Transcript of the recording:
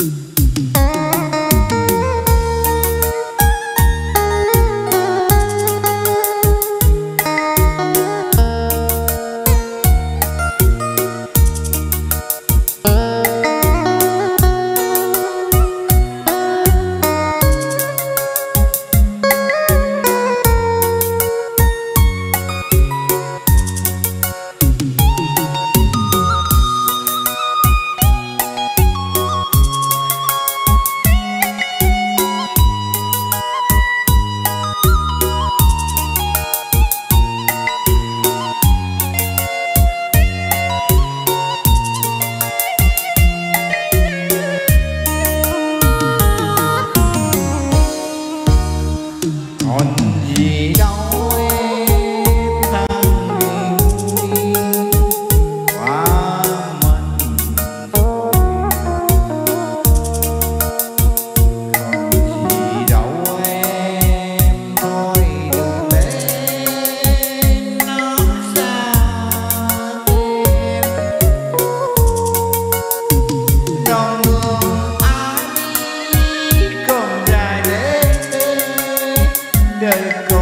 Thank go.